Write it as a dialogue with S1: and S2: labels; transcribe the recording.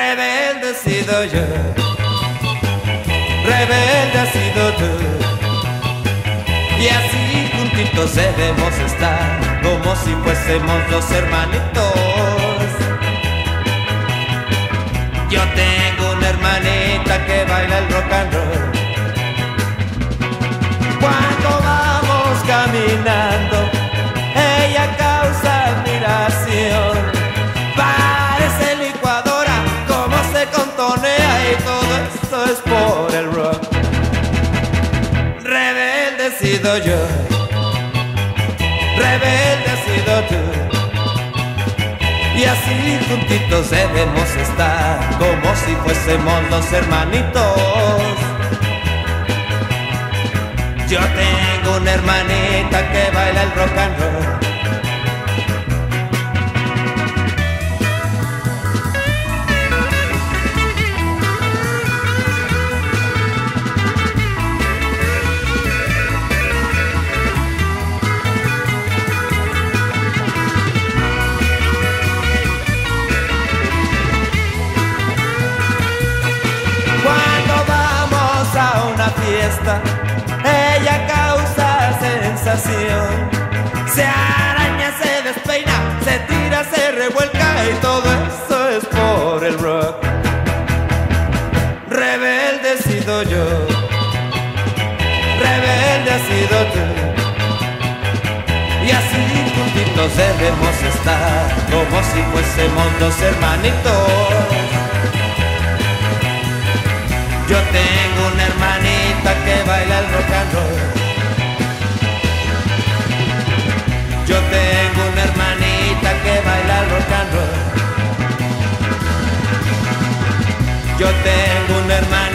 S1: Rebelde he sido yo, rebelde ha sido tú. Y así juntitos debemos estar, como si fuésemos dos hermanitos. Sido yo, rebelde ha sido tú. Y así juntitos debemos estar, como si fuésemos los hermanitos. Yo tengo una hermanita que baila el rock and roll. Ella causa sensación. Se araña, se despeina, se tira, se revuelca y todo eso es por el rock. Rebelde he sido yo, rebelde ha sido tú. Y así juntitos debemos estar, como si fuésemos dos hermanitos. Tengo una hermanita